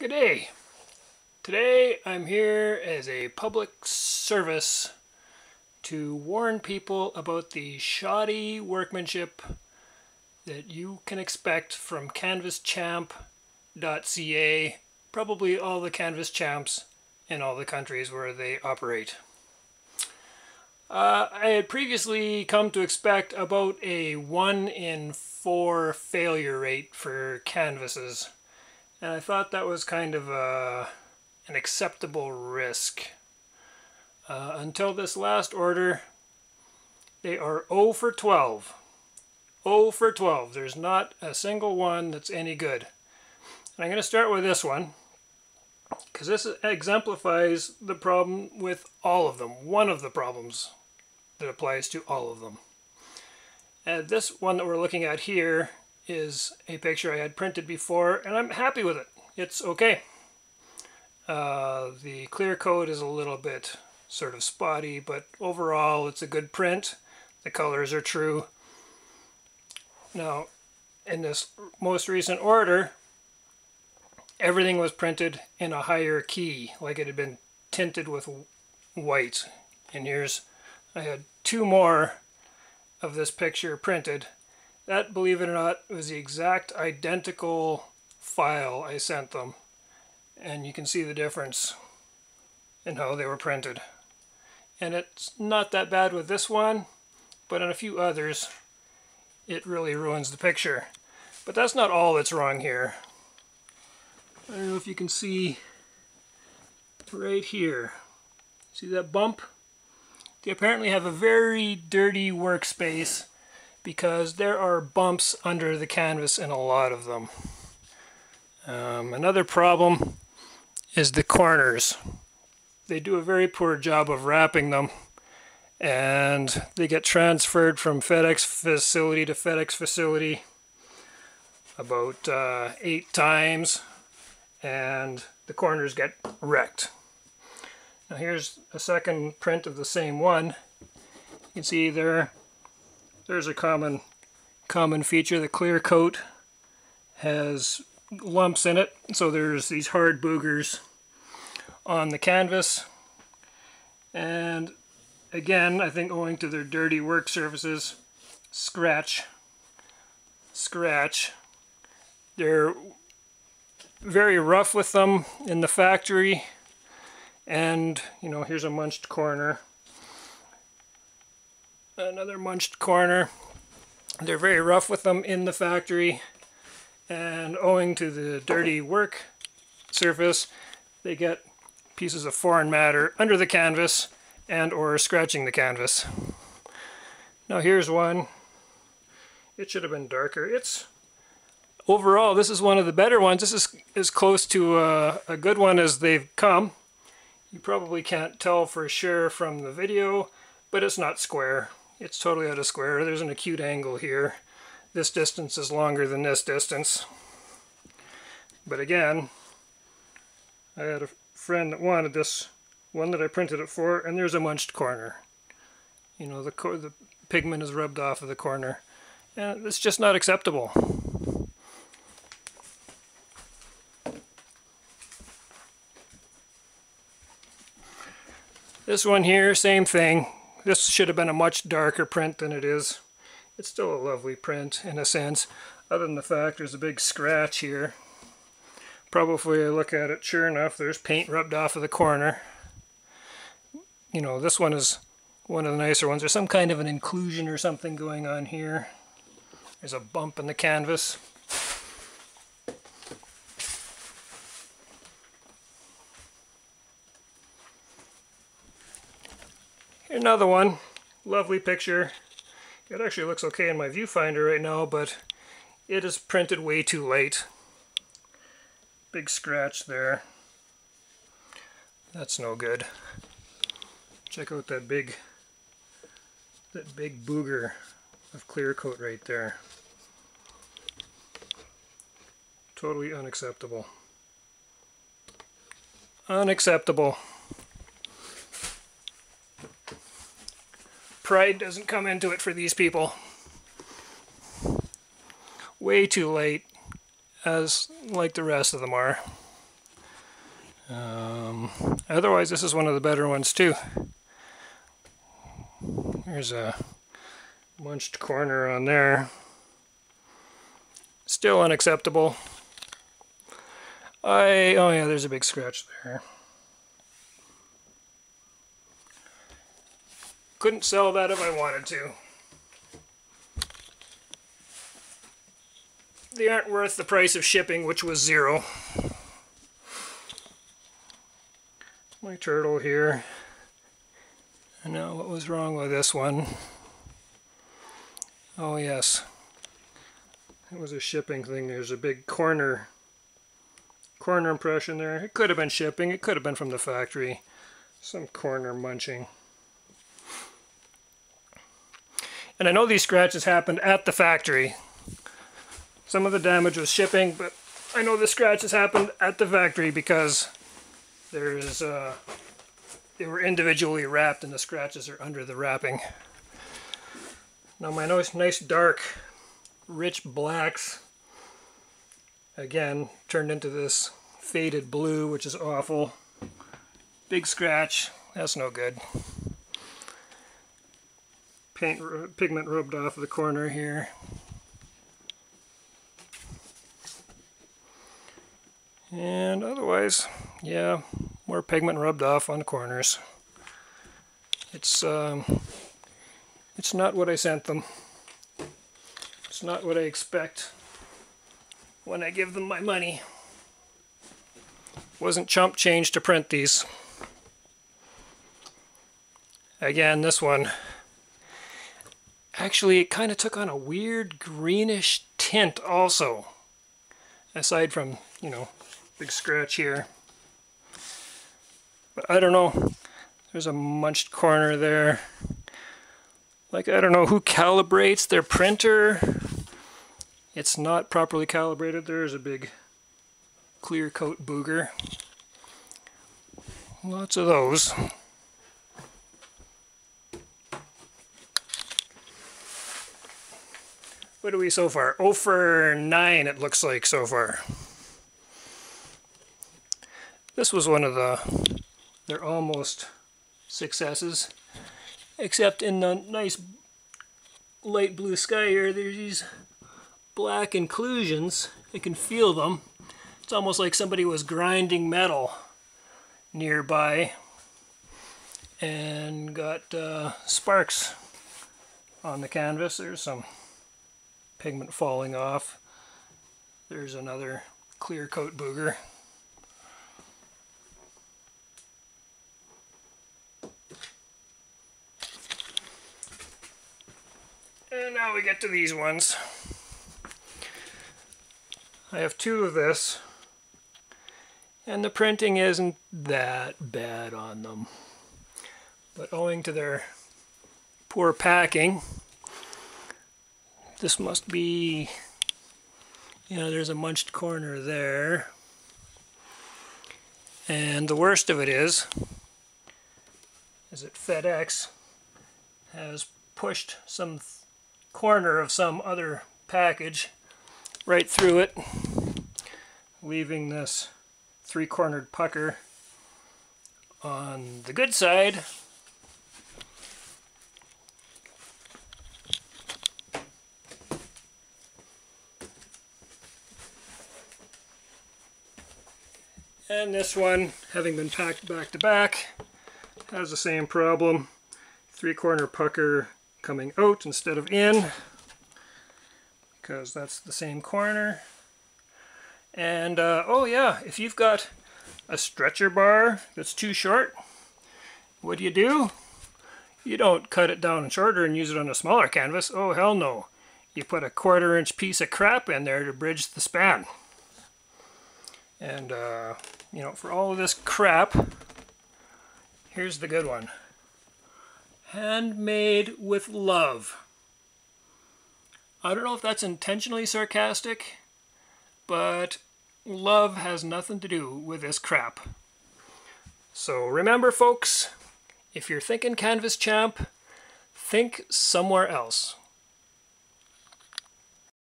Good day. Today I'm here as a public service to warn people about the shoddy workmanship that you can expect from canvaschamp.ca, probably all the canvas champs in all the countries where they operate. Uh, I had previously come to expect about a 1 in 4 failure rate for canvases, and I thought that was kind of a, an acceptable risk. Uh, until this last order, they are 0 for 12. 0 for 12. There's not a single one that's any good. And I'm going to start with this one because this exemplifies the problem with all of them. One of the problems that applies to all of them. And this one that we're looking at here is a picture I had printed before and I'm happy with it. It's okay. Uh, the clear coat is a little bit sort of spotty but overall it's a good print. The colors are true. Now in this most recent order everything was printed in a higher key like it had been tinted with white and here's I had two more of this picture printed. That, believe it or not, was the exact identical file I sent them. And you can see the difference in how they were printed. And it's not that bad with this one, but on a few others, it really ruins the picture. But that's not all that's wrong here. I don't know if you can see right here. See that bump? They apparently have a very dirty workspace because there are bumps under the canvas in a lot of them. Um, another problem is the corners. They do a very poor job of wrapping them and they get transferred from FedEx facility to FedEx facility about uh, eight times and the corners get wrecked. Now here's a second print of the same one. You can see there, there's a common, common feature. The clear coat has lumps in it, so there's these hard boogers on the canvas. And again, I think owing to their dirty work surfaces, scratch, scratch. They're very rough with them in the factory and, you know, here's a munched corner. Another munched corner. They're very rough with them in the factory. And owing to the dirty work surface, they get pieces of foreign matter under the canvas and or scratching the canvas. Now here's one. It should have been darker. It's overall, this is one of the better ones. This is as close to a, a good one as they've come. You probably can't tell for sure from the video, but it's not square. It's totally out of square. There's an acute angle here. This distance is longer than this distance. But again, I had a friend that wanted this one that I printed it for, and there's a munched corner. You know, the, the pigment is rubbed off of the corner. And it's just not acceptable. This one here, same thing. This should have been a much darker print than it is. It's still a lovely print in a sense, other than the fact there's a big scratch here. Probably if we look at it, sure enough, there's paint rubbed off of the corner. You know, this one is one of the nicer ones. There's some kind of an inclusion or something going on here. There's a bump in the canvas. Another one. Lovely picture. It actually looks okay in my viewfinder right now, but it is printed way too late. Big scratch there. That's no good. Check out that big that big booger of clear coat right there. Totally unacceptable. Unacceptable. Pride doesn't come into it for these people. Way too late, as like the rest of them are. Um, otherwise, this is one of the better ones too. There's a munched corner on there. Still unacceptable. I, oh yeah, there's a big scratch there. Couldn't sell that if I wanted to. They aren't worth the price of shipping, which was zero. My turtle here. I know what was wrong with this one. Oh yes. It was a shipping thing. There's a big corner corner impression there. It could have been shipping. It could have been from the factory. Some corner munching. And I know these scratches happened at the factory. Some of the damage was shipping, but I know the scratches happened at the factory because there's uh, they were individually wrapped and the scratches are under the wrapping. Now my nice, nice dark, rich blacks, again, turned into this faded blue, which is awful. Big scratch, that's no good. Paint pigment rubbed off the corner here. And otherwise, yeah, more pigment rubbed off on the corners. It's um, it's not what I sent them. It's not what I expect when I give them my money. Wasn't chump change to print these. Again, this one actually it kind of took on a weird greenish tint also aside from you know big scratch here. But I don't know. There's a munched corner there. Like, I don't know who calibrates their printer. It's not properly calibrated. There's a big clear coat booger. Lots of those. What are we so far? Oh for 9 it looks like so far. This was one of the, they're almost successes, except in the nice light blue sky here, there's these black inclusions. You can feel them. It's almost like somebody was grinding metal nearby and got uh, sparks on the canvas. There's some pigment falling off. There's another clear coat booger. And now we get to these ones. I have two of this. And the printing isn't that bad on them. But owing to their poor packing, this must be, you know, there's a munched corner there. And the worst of it is, is that FedEx has pushed some corner of some other package right through it, leaving this three-cornered pucker on the good side. And this one, having been packed back to back, has the same problem. Three-corner pucker coming out instead of in because that's the same corner. And uh, oh yeah, if you've got a stretcher bar that's too short, what do you do? You don't cut it down shorter and use it on a smaller canvas. Oh hell no. You put a quarter inch piece of crap in there to bridge the span. And uh, you know, for all of this crap, here's the good one handmade with love. I don't know if that's intentionally sarcastic, but love has nothing to do with this crap. So remember folks, if you're thinking Canvas Champ, think somewhere else.